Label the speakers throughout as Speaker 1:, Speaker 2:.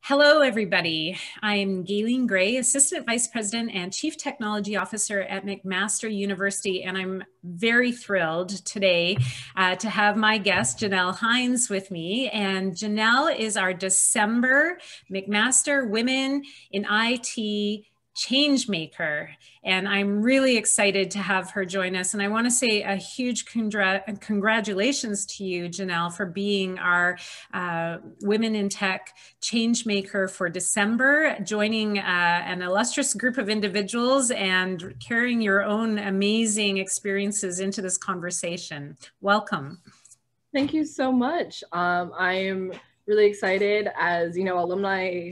Speaker 1: Hello, everybody. I'm Gayleen Gray, Assistant Vice President and Chief Technology Officer at McMaster University, and I'm very thrilled today uh, to have my guest, Janelle Hinds, with me. And Janelle is our December McMaster Women in IT change maker. And I'm really excited to have her join us. And I want to say a huge congr congratulations to you, Janelle, for being our uh, Women in Tech change maker for December, joining uh, an illustrious group of individuals and carrying your own amazing experiences into this conversation. Welcome.
Speaker 2: Thank you so much. Um, I am really excited as, you know, alumni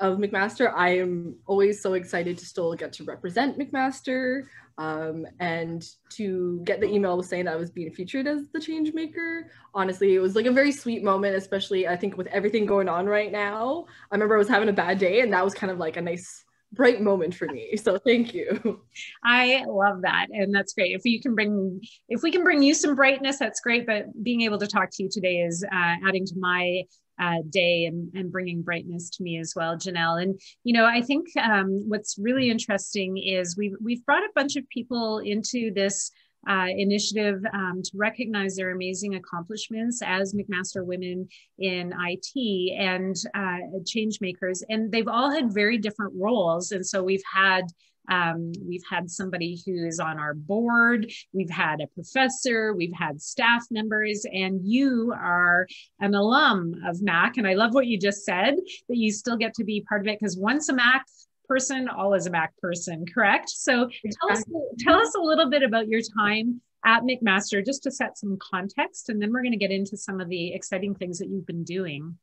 Speaker 2: of McMaster. I am always so excited to still get to represent McMaster um, and to get the email saying that I was being featured as the change maker. Honestly, it was like a very sweet moment, especially I think with everything going on right now. I remember I was having a bad day and that was kind of like a nice bright moment for me so thank you
Speaker 1: i love that and that's great if you can bring if we can bring you some brightness that's great but being able to talk to you today is uh, adding to my uh, day and, and bringing brightness to me as well, Janelle. And you know, I think um, what's really interesting is we've we've brought a bunch of people into this uh, initiative um, to recognize their amazing accomplishments as McMaster women in IT and uh, change makers. And they've all had very different roles. And so we've had um, we've had somebody who is on our board, we've had a professor, we've had staff members, and you are an alum of MAC. And I love what you just said that you still get to be part of it because once a MAC person, all is a MAC person, correct? So tell us, tell us a little bit about your time at McMaster just to set some context, and then we're going to get into some of the exciting things that you've been doing.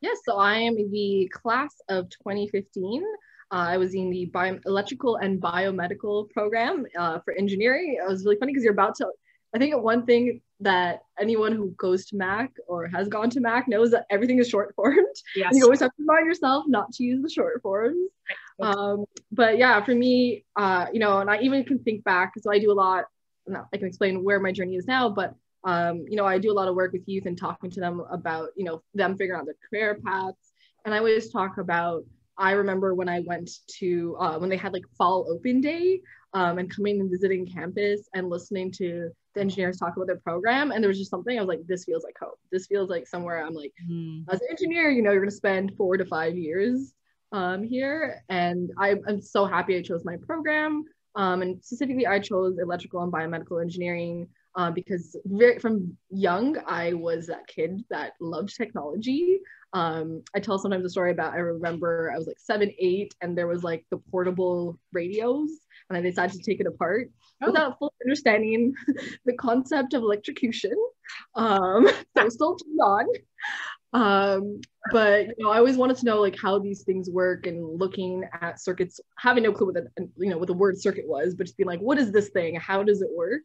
Speaker 2: Yes, so I am the class of 2015. Uh, I was in the bio- electrical and biomedical program uh, for engineering. It was really funny because you're about to, I think one thing that anyone who goes to Mac or has gone to Mac knows that everything is short formed. Yes. You always have to remind yourself not to use the short forms. Um, but yeah, for me, uh, you know, and I even can think back, so I do a lot, I can explain where my journey is now, but um, you know, I do a lot of work with youth and talking to them about, you know, them figuring out their career paths. And I always talk about I remember when I went to uh, when they had like fall open day um, and coming and visiting campus and listening to the engineers talk about their program. And there was just something I was like, this feels like hope. This feels like somewhere I'm like, mm. as an engineer, you know, you're going to spend four to five years um, here. And I, I'm so happy I chose my program. Um, and specifically, I chose electrical and biomedical engineering uh, because very, from young, I was that kid that loved technology. Um, I tell sometimes a story about I remember I was like seven, eight, and there was like the portable radios, and I decided to take it apart oh. without fully understanding the concept of electrocution. Um, so still turned on. Um, but you know, I always wanted to know like how these things work and looking at circuits, having no clue what the you know what the word circuit was, but just being like, what is this thing? How does it work?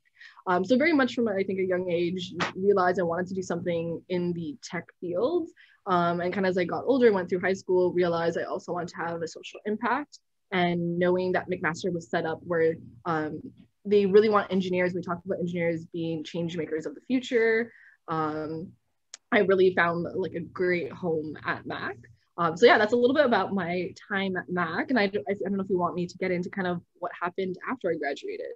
Speaker 2: Um, so very much from I think a young age, realized I wanted to do something in the tech field. Um, and kind of as I got older, went through high school, realized I also wanted to have a social impact. And knowing that McMaster was set up where um, they really want engineers, we talked about engineers being change makers of the future. Um, I really found like a great home at Mac. Um, so yeah, that's a little bit about my time at Mac. And I, I don't know if you want me to get into kind of what happened after I graduated.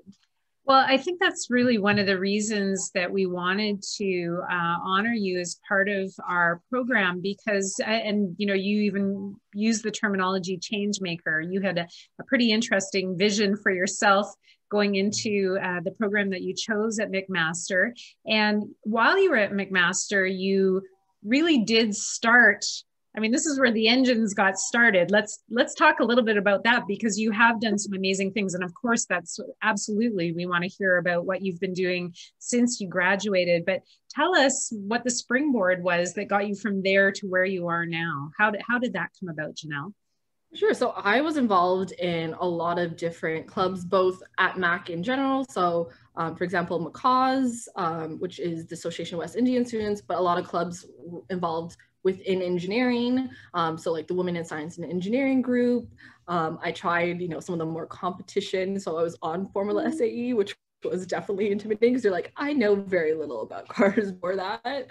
Speaker 1: Well, I think that's really one of the reasons that we wanted to uh, honor you as part of our program because, uh, and you know, you even use the terminology change maker. You had a, a pretty interesting vision for yourself going into uh, the program that you chose at McMaster. And while you were at McMaster, you really did start I mean, this is where the engines got started. Let's let's talk a little bit about that because you have done some amazing things, and of course, that's absolutely we want to hear about what you've been doing since you graduated. But tell us what the springboard was that got you from there to where you are now. How did how did that come about, Janelle?
Speaker 2: Sure. So I was involved in a lot of different clubs, both at MAC in general. So, um, for example, MACAWS, um, which is the Association of West Indian Students, but a lot of clubs involved within engineering. Um, so like the Women in Science and Engineering group. Um, I tried, you know, some of the more competition. So I was on Formula mm-hmm. SAE, which was definitely intimidating because you're like, I know very little about cars for that.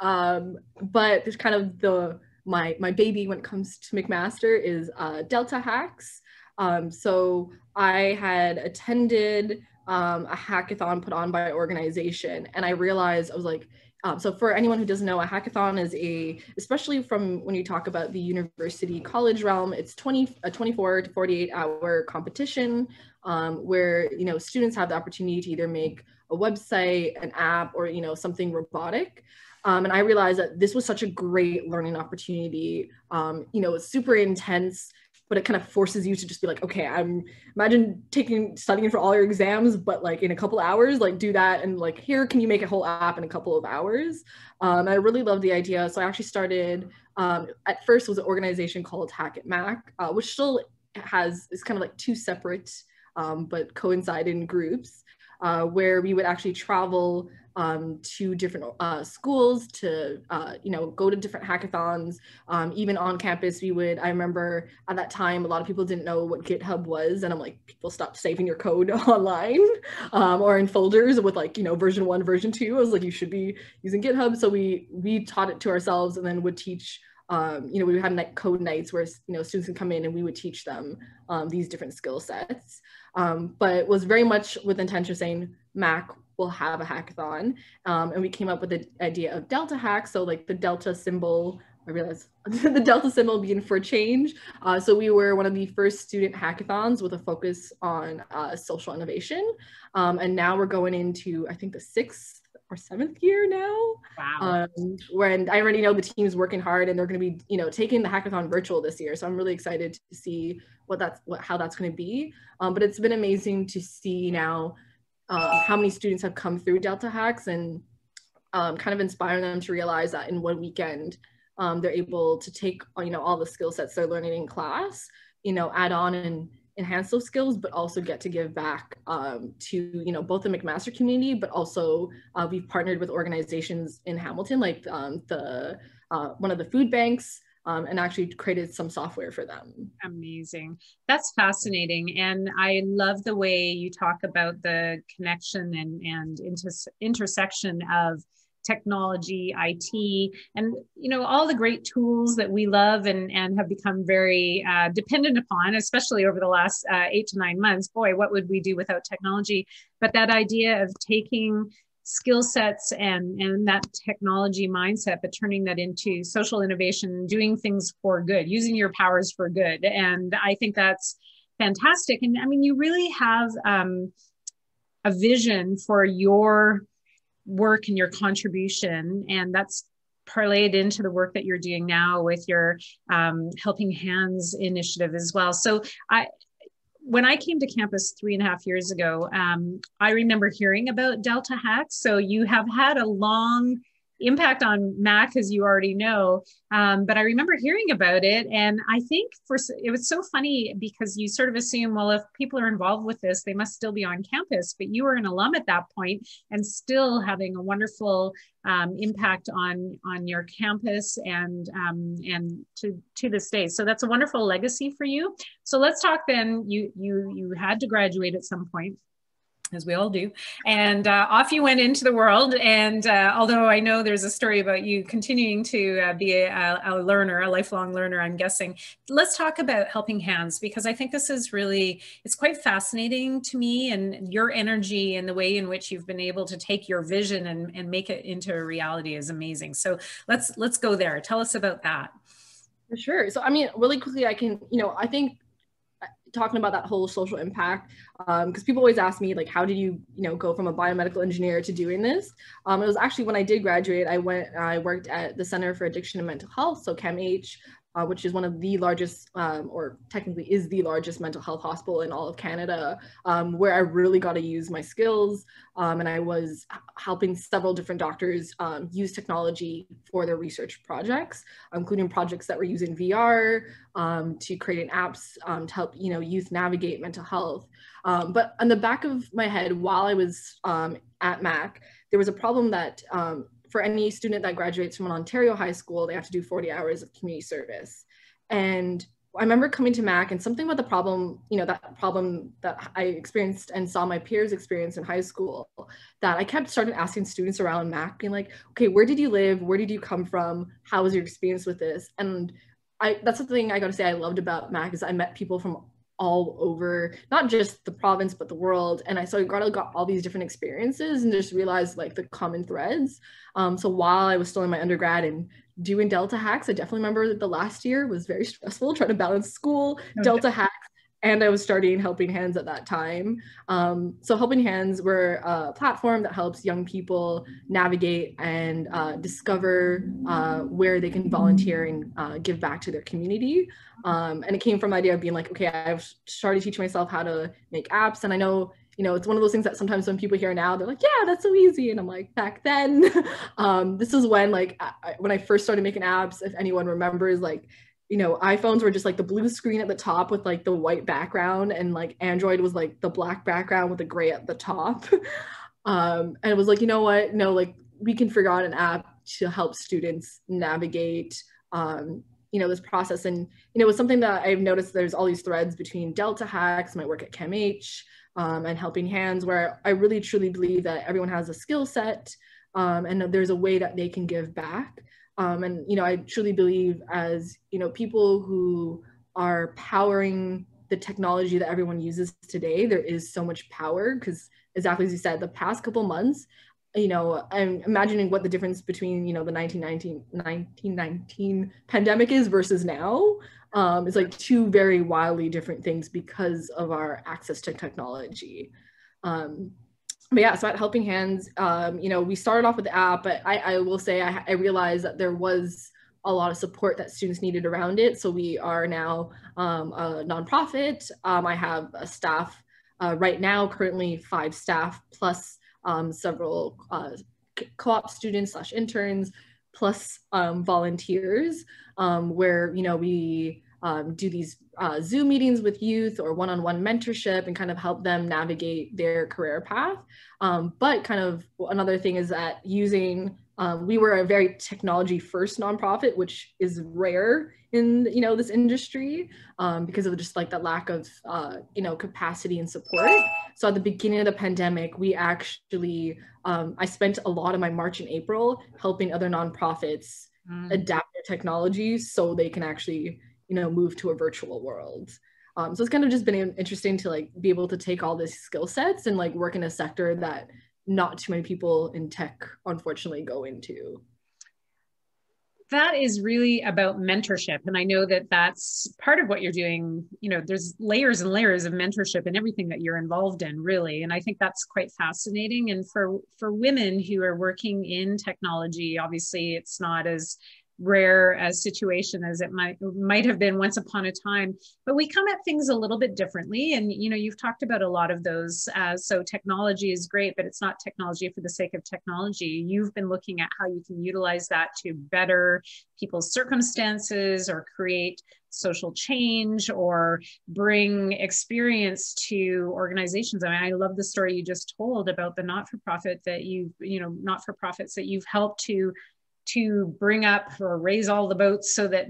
Speaker 2: Um, but there's kind of the my my baby when it comes to McMaster is uh, Delta Hacks. Um, so I had attended um, a hackathon put on by an organization, and I realized I was like, um, so for anyone who doesn't know, a hackathon is a, especially from when you talk about the university college realm, it's 20, a 24 to 48 hour competition um, where, you know, students have the opportunity to either make a website, an app, or, you know, something robotic. Um, and I realized that this was such a great learning opportunity. Um, you know, it's super intense but it kind of forces you to just be like, okay, I'm imagine taking studying for all your exams, but like in a couple hours, like do that and like here, can you make a whole app in a couple of hours? Um, I really love the idea. So I actually started um, at first was an organization called Hack at Mac, uh, which still has is kind of like two separate um, but coincide in groups uh, where we would actually travel um, to different uh, schools to, uh, you know, go to different hackathons. Um, even on campus, we would, I remember at that time, a lot of people didn't know what GitHub was. And I'm like, people stopped saving your code online um, or in folders with like, you know, version one, version two. I was like, you should be using GitHub. So we, we taught it to ourselves and then would teach um, you know, we would have night code nights where, you know, students can come in and we would teach them um, these different skill sets. Um, but was very much with intention saying, Mac will have a hackathon. Um, and we came up with the idea of Delta Hack. So like the Delta symbol, I realized the Delta symbol being for change. Uh, so we were one of the first student hackathons with a focus on uh, social innovation. Um, and now we're going into, I think the sixth or seventh year now.
Speaker 1: Wow. Um,
Speaker 2: when I already know the team's working hard and they're going to be, you know, taking the hackathon virtual this year. So I'm really excited to see what that's, what, how that's going to be. Um, but it's been amazing to see now um, how many students have come through Delta Hacks and um, kind of inspire them to realize that in one weekend, um, they're able to take, you know, all the skill sets they're learning in class, you know, add on and enhance those skills, but also get to give back um, to, you know, both the McMaster community, but also uh, we've partnered with organizations in Hamilton, like um, the uh, one of the food banks, um, and actually created some software for them.
Speaker 1: Amazing. That's fascinating. And I love the way you talk about the connection and, and inter- intersection of technology, IT, and you know all the great tools that we love and, and have become very uh, dependent upon, especially over the last uh, eight to nine months. Boy, what would we do without technology? But that idea of taking skill sets and and that technology mindset but turning that into social innovation doing things for good using your powers for good. And i think that's fantastic. And i mean you really have um, a vision for your work and your contribution and that's parlayed into the work that you're doing now with your um, helping hands initiative as well. So i when I came to campus three and a half years ago, um, I remember hearing about Delta Hacks. So you have had a long impact on Mac, as you already know. Um, but I remember hearing about it, and I think for it was so funny because you sort of assume, well, if people are involved with this, they must still be on campus. But you were an alum at that point, and still having a wonderful um, impact on on your campus and um, and to to this day. So that's a wonderful legacy for you. So let's talk then. You you you had to graduate at some point as we all do. And uh, off you went into the world. And uh, although I know there's a story about you continuing to uh, be a, a, learner, a lifelong learner, I'm guessing. Let's talk about Helping Hands because I think this is really, it's quite fascinating to me and your energy and the way in which you've been able to take your vision and, and make it into a reality is amazing. So let's, let's go there. Tell us about that.
Speaker 2: For sure. So, I mean, really quickly, I can, you know, I think talking about that whole social impact because um, people always ask me like how did you you know go from a biomedical engineer to doing this? Um, it was actually when i did graduate i went i worked at the center for addiction and mental health so CAMH uh, which is one of the largest, um, or technically is the largest mental health hospital in all of Canada, um, where I really got to use my skills. Um, and I was helping several different doctors um, use technology for their research projects, including projects that were using VR um, to creating apps um, to help you know youth navigate mental health. but on the back of my head, while I was at Mac, there was a problem that for any student that graduates from an Ontario high school, they have to do 40 hours of community service. And I remember coming to Mac and something about the problem, you know, that problem that I experienced and saw my peers experience in high school, that I kept starting asking students around Mac, being like, okay, where did you live? Where did you come from? How was your experience with this? And I that's the thing I gotta say I loved about Mac is I met people from all over not just the province but the world and i so i got, got all these different experiences and just realized like the common threads um, so while i was still in my undergrad and doing delta hacks i definitely remember that the last year was very stressful trying to balance school okay. delta hacks and I was starting Helping Hands at that time. Um, so Helping Hands were a platform that helps young people navigate and uh, discover uh, where they can volunteer and uh, give back to their community. Um, and it came from the idea of being like, okay, I've started teaching myself how to make apps, and I know. You know, it's one of those things that sometimes when people hear now, they're like, "Yeah, that's so easy," and I'm like, "Back then, um, this is when like I, when I first started making apps. If anyone remembers, like you know, iPhones were just like the blue screen at the top with like the white background, and like Android was like the black background with the gray at the top. um, and it was like, you know what? No, like we can figure out an app to help students navigate, um, you know, this process. And you know, it was something that I've noticed. There's all these threads between Delta Hacks, my work at CAMH, um, and Helping Hands, where I really truly believe that everyone has a skill set, um, and there's a way that they can give back. Um, and you know, I truly believe as you know, people who are powering the technology that everyone uses today, there is so much power because exactly as you said, the past couple months, you know, I'm imagining what the difference between, you know, the 1919, 1919 pandemic is versus now. Um, it's like two very wildly different things because of our access to technology. Um, but yeah, so at Helping Hands, um, you know, we started off with the app, but I, I will say I, I, realized that there was a lot of support that students needed around it. So we are now um, a nonprofit. Um, I have a staff uh, right now, currently five staff plus um, several uh, co-op students slash interns plus um, volunteers, um, where you know we um, do these uh, Zoom meetings with youth or one-on-one mentorship and kind of help them navigate their career path. Um, but kind of another thing is that using um, we were a very technology first nonprofit, which is rare in you know this industry um, because of just like the lack of uh, you know capacity and support. So at the beginning of the pandemic, we actually um, I spent a lot of my March and April helping other nonprofits mm. adapt their technology so they can actually you know move to a virtual world. Um, so it's kind of just been interesting to like be able to take all these skill sets and like work in a sector that not too many people in tech unfortunately go into.
Speaker 1: That is really about mentorship and i know that that's part of what you're doing. You know there's layers and layers of mentorship and everything that you're involved in really and i think that's quite fascinating. And for for women who are working in technology obviously it's not as rare a situation as it might might have been once upon a time but we come at things a little bit differently and you know you've talked about a lot of those uh, so technology is great but it's not technology for the sake of technology you've been looking at how you can utilize that to better people's circumstances or create social change or bring experience to organizations. I mean, I love the story you just told about the not-for-profit that you've, you know, not-for-profits that you've helped to to bring up or raise all the boats so that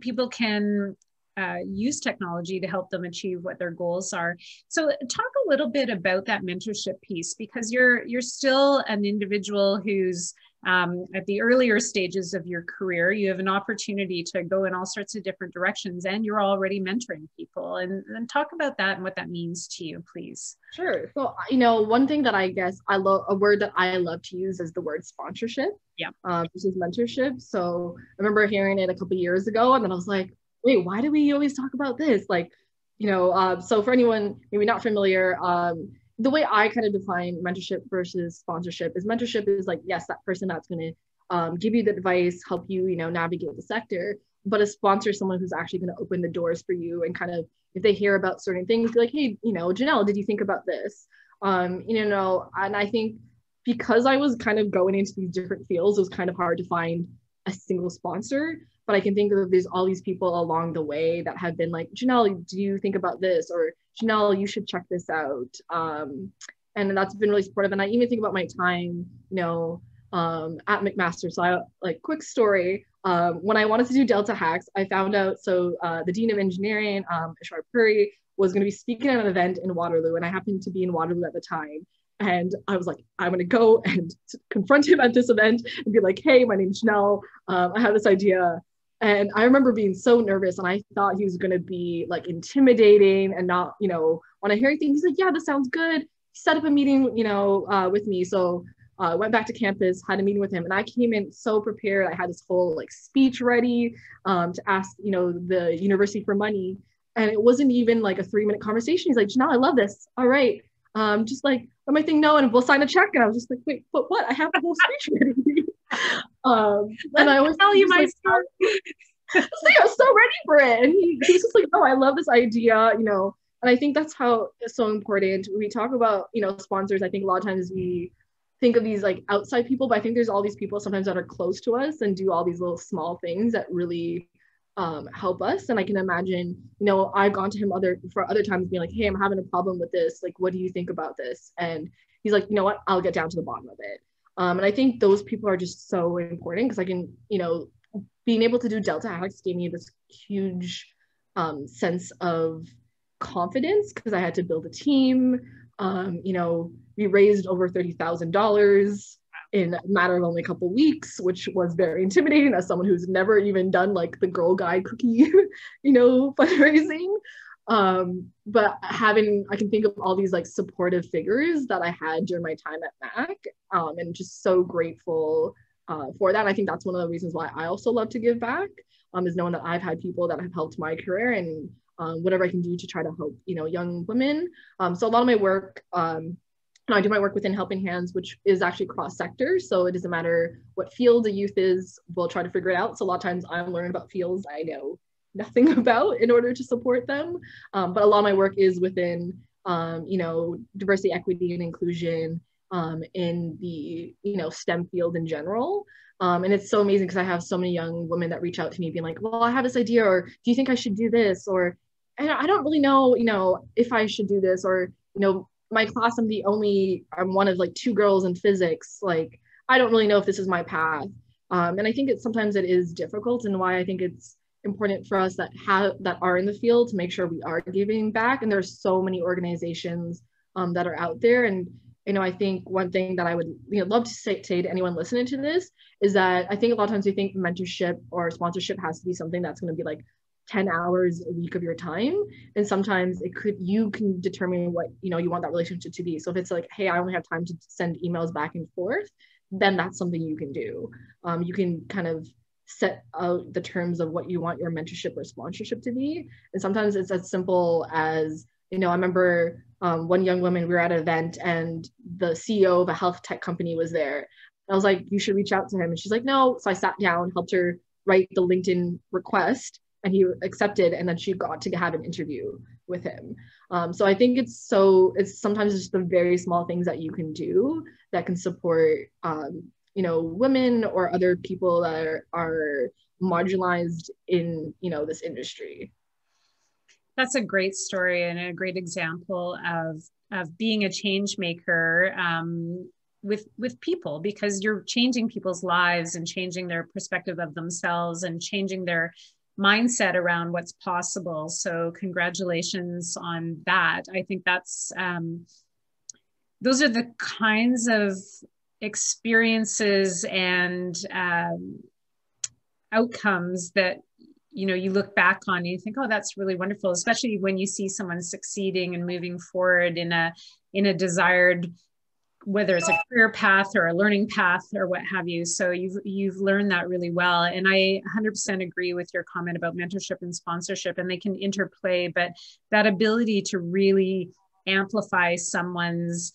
Speaker 1: people can uh, use technology to help them achieve what their goals are. So talk a little bit about that mentorship piece because you're you're still an individual who's um, at the earlier stages of your career, you have an opportunity to go in all sorts of different directions and you're already mentoring people. And, and talk about that and what that means to you, please.
Speaker 2: Sure. So, you know, one thing that I guess I love, a word that I love to use is the word sponsorship.
Speaker 1: Yeah.
Speaker 2: Um, versus mentorship. So I remember hearing it a couple years ago and then I was like, wait, why do we always talk about this? Like, you know, uh, so for anyone maybe not familiar, um, the way I kind of define mentorship versus sponsorship is mentorship is like, yes, that person that's going to um, give you the advice, help you, you know, navigate the sector. But a sponsor is someone who's actually going to open the doors for you and kind of, if they hear about certain things, be like, hey, you know, Janelle, did you think about this? Um, you know, and I think because I was kind of going into these different fields, it was kind of hard to find a single sponsor but I can think of there's all these people along the way that have been like, Janelle, do you think about this? Or Janelle, you should check this out. Um, and that's been really supportive. And I even think about my time, you know, um, at McMaster. So I like quick story. um, when I wanted to do Delta Hacks, I found out so uh, the Dean of Engineering, um, Ishwar Puri, was going to be speaking at an event in Waterloo, and I happened to be in Waterloo at the time. And I was like, I'm going to go and confront him at this event and be like, hey, my name's Janelle. Um, I have this idea. And I remember being so nervous, and I thought he was going to be like intimidating and not, you know, want to hear anything. He's like, yeah, this sounds good. He Set up a meeting, you know, uh, with me. So uh, went back to campus, had a meeting with him, and I came in so prepared. I had this whole like speech ready um, to ask, you know, the university for money, and it wasn't even like a three minute conversation. He's like, Janelle, I love this. All right, um, just like let my thing know, and we'll sign a check. And I was just like, wait, but what? I have the whole speech ready. um, and I was
Speaker 1: tell you my
Speaker 2: like,
Speaker 1: story.
Speaker 2: so I was so ready for it, and he, he was just like, oh, I love this idea, you know. And I think that's how it's so important. We talk about, you know, sponsors. I think a lot of times we think of these like outside people, but I think there's all these people sometimes that are close to us and do all these little small things that really um, help us. And I can imagine, you know, I've gone to him other for other times being like, hey, I'm having a problem with this. Like, what do you think about this? And he's like, you know what, I'll get down to the bottom of it. Um, and I think those people are just so important because I can, you know, being able to do Delta Hacks gave me this huge um, sense of confidence because I had to build a team. Um, you know, we raised over $30,000 in a matter of only a couple weeks, which was very intimidating as someone who's never even done like the Girl Guide cookie, you know, fundraising. Um, but having, I can think of all these like supportive figures that I had during my time at Mac, um, and just so grateful uh, for that. I think that's one of the reasons why I also love to give back, um, is knowing that I've had people that have helped my career and um, whatever I can do to try to help, you know, young women. Um, so a lot of my work, um, I do my work within Helping Hands, which is actually cross sector. So it doesn't matter what field a youth is, we'll try to figure it out. So a lot of times I'm learning about fields I know nothing about in order to support them. Um, but a lot of my work is within, um, you know, diversity, equity, and inclusion um, in the, you know, STEM field in general. Um, and it's so amazing because I have so many young women that reach out to me being like, well, I have this idea, or do you think I should do this? Or I don't really know, you know, if I should do this, or, you know, my class, I'm the only, I'm one of like two girls in physics. Like, I don't really know if this is my path. Um, and I think it's sometimes it is difficult and why I think it's important for us that have that are in the field to make sure we are giving back. And there's so many organizations um, that are out there. And, you know, I think one thing that I would you know, love to say, say to anyone listening to this is that I think a lot of times we think mentorship or sponsorship has to be something that's going to be like 10 hours a week of your time and sometimes it could you can determine what you know you want that relationship to be so if it's like hey i only have time to send emails back and forth then that's something you can do um, you can kind of set out the terms of what you want your mentorship or sponsorship to be. And sometimes it's as simple as you know i remember um, one young woman we were at an event and the ceo of a health tech company was there. I was like you should reach out to him. And she's like no. So i sat down helped her write the linkedin request and he accepted and then she got to have an interview with him. Um, so i think it's so it's sometimes just the very small things that you can do that can support um, you know women or other people that are, are marginalized in you know this industry
Speaker 1: that's a great story and a great example of of being a change maker um, with with people because you're changing people's lives and changing their perspective of themselves and changing their mindset around what's possible. So congratulations on that. I think that's um, those are the kinds of experiences and um, outcomes that you know you look back on and you think oh that's really wonderful especially when you see someone succeeding and moving forward in a in a desired whether it's a career path or a learning path or what have you. So you've you've learned that really well. And I 100% agree with your comment about mentorship and sponsorship, and they can interplay. But that ability to really amplify someone's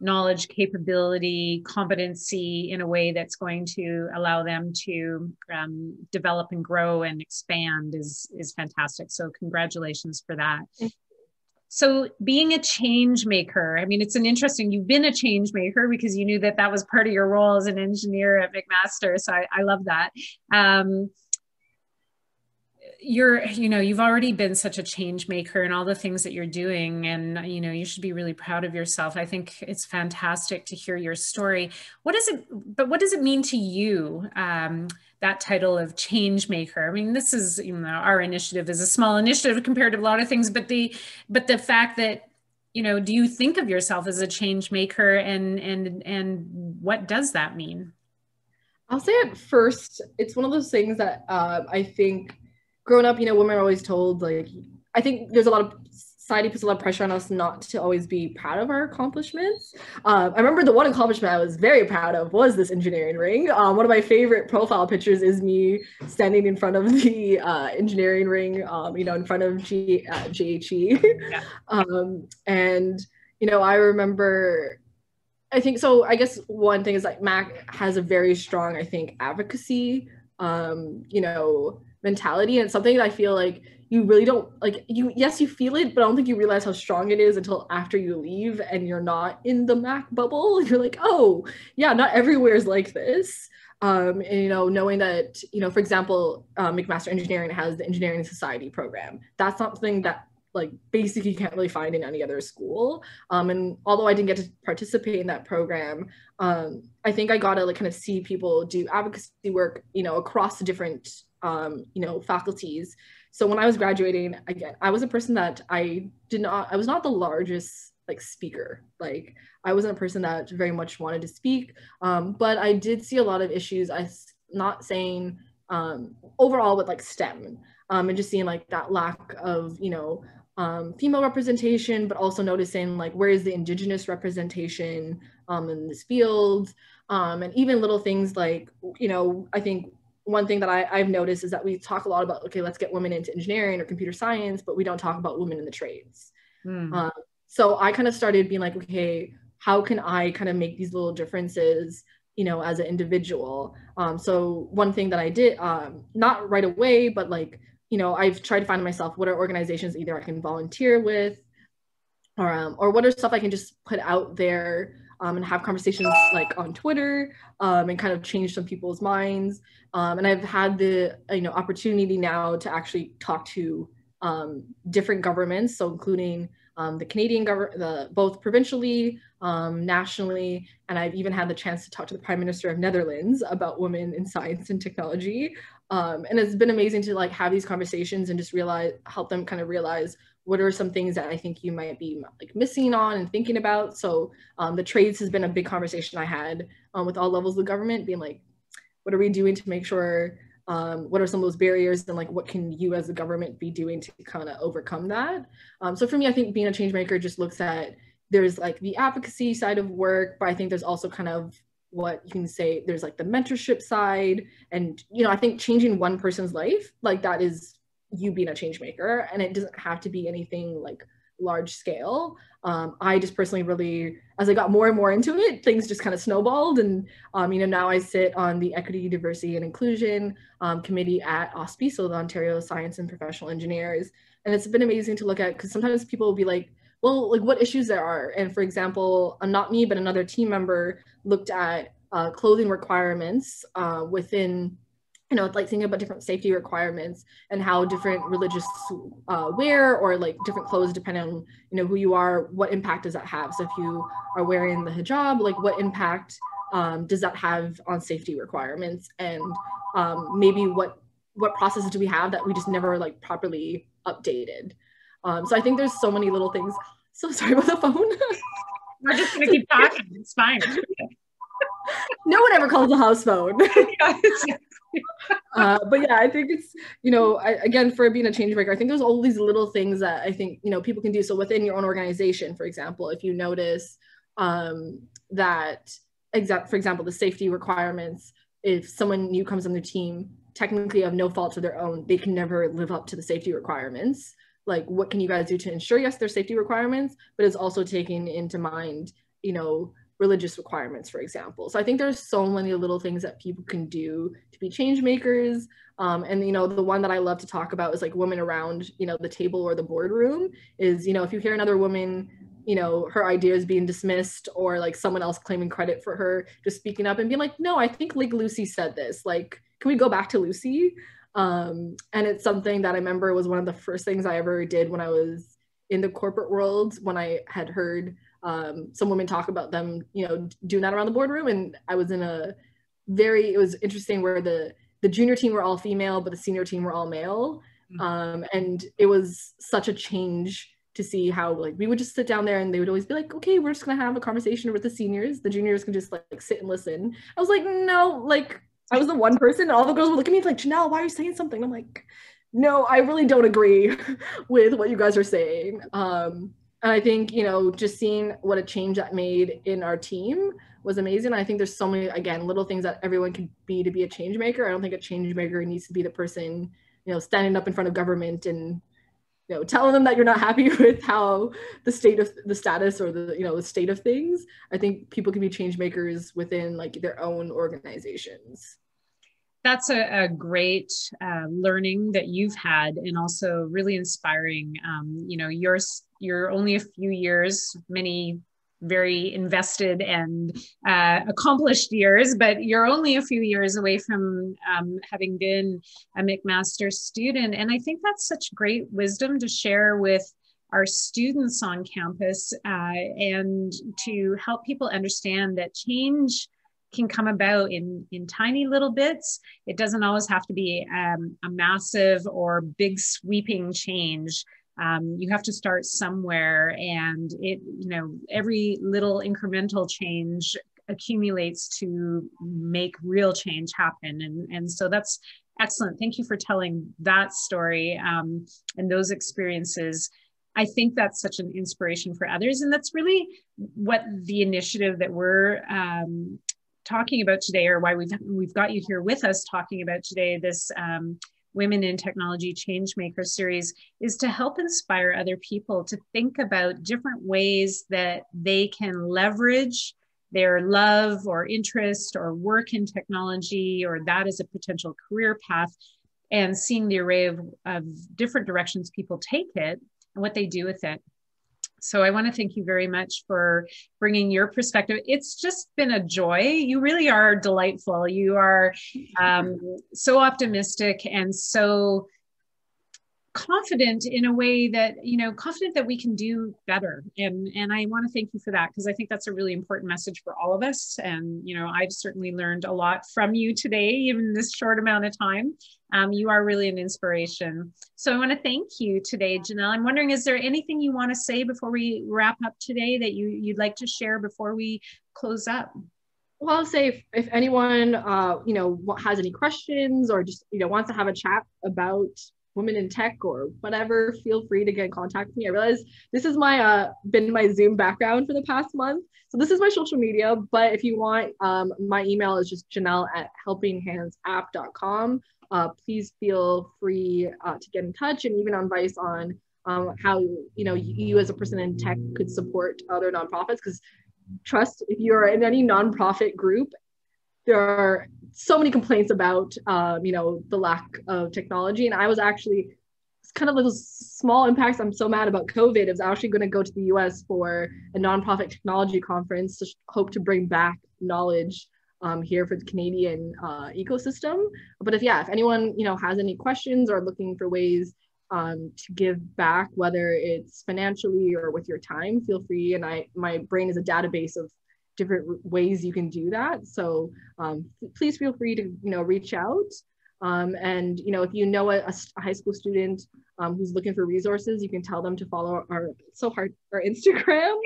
Speaker 1: knowledge, capability, competency in a way that's going to allow them to um, develop and grow and expand is is fantastic. So congratulations for that. So being a change maker i mean it's an interesting you've been a change maker because you knew that that was part of your role as an engineer at mcmaster. So i, I love that. Um, you're you know you've already been such a change maker and all the things that you're doing and you know you should be really proud of yourself i think it's fantastic to hear your story what is it but what does it mean to you um, that title of change maker. I mean, this is you know our initiative is a small initiative compared to a lot of things, but the but the fact that you know, do you think of yourself as a change maker, and and and what does that mean?
Speaker 2: I'll say at first, it's one of those things that uh, I think growing up, you know, women are always told like I think there's a lot of society puts a lot of pressure on us not to always be proud of our accomplishments. Uh, I remember the one accomplishment I was very proud of was this engineering ring. Um, one of my favorite profile pictures is me standing in front of the uh, engineering ring, um, you know, in front of G- uh, GHE. Yeah. um, and, you know, I remember I think so. I guess one thing is like Mac has a very strong, I think, advocacy, um, you know, mentality, and something that I feel like you really don't like you yes you feel it but i don't think you realize how strong it is until after you leave and you're not in the mac bubble. You're like oh yeah not everywhere is like this. Um, and you know knowing that you know for example uh, mcmaster engineering has the engineering society program. That's something that like basically you can't really find in any other school. Um, and although i didn't get to participate in that program um, i think i got to like kind of see people do advocacy work you know across the different um, you know faculties so when I was graduating, again, I was a person that I did not, I was not the largest like speaker. Like I wasn't a person that very much wanted to speak, um, but I did see a lot of issues. I not saying um, overall with like STEM um, and just seeing like that lack of, you know, um, female representation, but also noticing like where is the indigenous representation um, in this field, um, and even little things like you know I think one thing that I, I've noticed is that we talk a lot about okay, let's get women into engineering or computer science, but we don't talk about women in the trades. Mm. Um, so I kind of started being like, okay, how can I kind of make these little differences, you know, as an individual? Um, so one thing that I did, um, not right away, but like, you know, I've tried to find myself what are organizations either I can volunteer with, or um, or what are stuff I can just put out there um, and have conversations like on Twitter um, and kind of change some people's minds. Um, and I've had the you know opportunity now to actually talk to um, different governments, so including um, the Canadian government, both provincially, um, nationally, and I've even had the chance to talk to the Prime Minister of Netherlands about women in science and technology. and it's been amazing to like have these conversations and just realize help them kind of realize what are some things that I think you might be like missing on and thinking about? So um, the trades has been a big conversation I had um, with all levels of government, being like, what are we doing to make sure? Um, what are some of those barriers, and like what can you as a government be doing to kind of overcome that? Um, so for me, I think being a change maker just looks at there's like the advocacy side of work, but I think there's also kind of what you can say there's like the mentorship side and you know i think changing one person's life like that is you being a change maker and it doesn't have to be anything like large scale. Um, i just personally really as i got more and more into it things just kind of snowballed and um, you know now i sit on the equity diversity and inclusion um, committee at OSPE so the ontario science and professional engineers and it's been amazing to look at because sometimes people will be like well like what issues there are? And for example uh, not me but another team member looked at uh, clothing requirements uh, within you know, like thinking about different safety requirements and how different religious uh, wear or like different clothes, depending on, you know, who you are, what impact does that have? So if you are wearing the hijab, like what impact um, does that have on safety requirements? And um, maybe what, what processes do we have that we just never like properly updated? Um, so I think there's so many little things. So sorry about the phone.
Speaker 1: We're just gonna keep talking. It's fine.
Speaker 2: no one ever calls the house phone. uh, but yeah, I think it's you know I, again for being a change maker, I think there's all these little things that I think you know people can do. So within your own organization, for example, if you notice um, that exact for example the safety requirements, if someone new comes on the team, technically of no fault of their own, they can never live up to the safety requirements. Like what can you guys do to ensure yes their safety requirements, but it's also taking into mind you know religious requirements, for example. So I think there's so many little things that people can do to be change makers. Um, and you know, the one that I love to talk about is like women around, you know, the table or the boardroom. Is you know, if you hear another woman, you know, her ideas being dismissed or like someone else claiming credit for her, just speaking up and being like, no, I think like Lucy said this. Like, can we go back to Lucy? Um, and it's something that I remember was one of the first things I ever did when I was in the corporate world when I had heard um, some women talk about them, you know, doing that around the boardroom. And I was in a very, it was interesting where the the junior team were all female, but the senior team were all male. Mm-hmm. Um, and it was such a change to see how like we would just sit down there and they would always be like, okay, we're just gonna have a conversation with the seniors. The juniors can just like, like sit and listen. I was like, no, like I was the one person, and all the girls would look at me like, Janelle, why are you saying something? I'm like, no, I really don't agree with what you guys are saying. Um, and I think, you know, just seeing what a change that made in our team was amazing. I think there's so many, again, little things that everyone can be to be a change maker. I don't think a change maker needs to be the person, you know, standing up in front of government and, you know, telling them that you're not happy with how the state of the status or the, you know, the state of things. I think people can be change makers within like their own organizations
Speaker 1: that's a, a great uh, learning that you've had and also really inspiring. Um, you know you're you're only a few years many very invested and uh, accomplished years but you're only a few years away from um, having been a mcmaster student. And i think that's such great wisdom to share with our students on campus uh, and to help people understand that change can come about in in tiny little bits. It doesn't always have to be um, a massive or big sweeping change. Um, you have to start somewhere and it you know every little incremental change accumulates to make real change happen. And and so that's excellent. Thank you for telling that story um, and those experiences. I think that's such an inspiration for others. And that's really what the initiative that we're um, talking about today, or why we've we've got you here with us talking about today, this um, Women in Technology Changemaker series, is to help inspire other people to think about different ways that they can leverage their love or interest or work in technology, or that is a potential career path, and seeing the array of, of different directions people take it and what they do with it. So I want to thank you very much for bringing your perspective. It's just been a joy. You really are delightful. You are um, so optimistic and so confident in a way that you know confident that we can do better. And and i want to thank you for that because i think that's a really important message for all of us. And you know i've certainly learned a lot from you today even this short amount of time. Um, you are really an inspiration. So i want to thank you today janelle. I'm wondering is there anything you want to say before we wrap up today that you you'd like to share before we close up?
Speaker 2: Well, I'll say if, if anyone, uh, you know, has any questions or just, you know, wants to have a chat about women in tech or whatever, feel free to get in contact with me. I realize this is my uh been my Zoom background for the past month. So this is my social media, but if you want, um, my email is just Janelle at helpinghandsapp.com. Uh, please feel free uh, to get in touch and even advice on um, how you know you, you as a person in tech could support other nonprofits because trust if you're in any nonprofit group there are so many complaints about um, you know the lack of technology. And i was actually it's kind of those small impacts. I'm so mad about covid. I was actually going to go to the us for a nonprofit technology conference to hope to bring back knowledge um, here for the canadian uh, ecosystem. But if yeah if anyone you know has any questions or looking for ways um, to give back whether it's financially or with your time feel free. And i my brain is a database of different ways you can do that. So um, please feel free to you know reach out. Um, and you know if you know a, a high school student um, who's looking for resources, you can tell them to follow our so hard our Instagram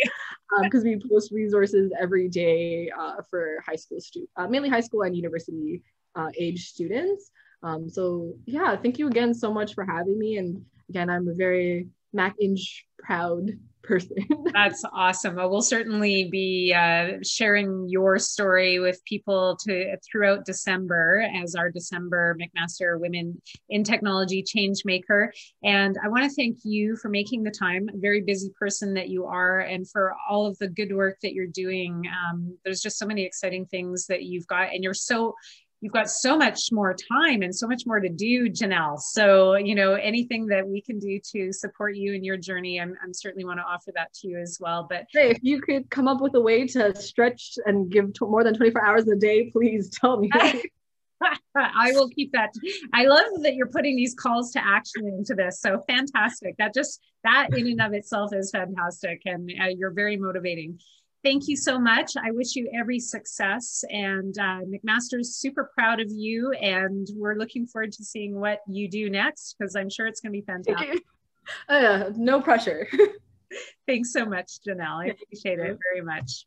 Speaker 2: because um, we post resources every day uh, for high school students, uh, mainly high school and university uh, age students. Um, so yeah, thank you again so much for having me. And again, I'm a very Mac Inch proud person.
Speaker 1: That's awesome. Well, we'll certainly be uh, sharing your story with people to throughout December as our December McMaster Women in Technology Change Maker. And I want to thank you for making the time, a very busy person that you are, and for all of the good work that you're doing. Um, there's just so many exciting things that you've got, and you're so you've got so much more time and so much more to do, Janelle. So, you know, anything that we can do to support you in your journey, I'm, I'm certainly want to offer that to you as well. But
Speaker 2: hey, if you could come up with a way to stretch and give more than 24 hours a day, please tell me.
Speaker 1: I will keep that. I love that you're putting these calls to action into this. So fantastic. That just, that in and of itself is fantastic. And uh, you're very motivating. Thank you so much. I wish you every success. And uh, McMaster's super proud of you. And we're looking forward to seeing what you do next because I'm sure it's going to be fantastic.
Speaker 2: uh, no pressure.
Speaker 1: Thanks so much, Janelle. I appreciate it very much.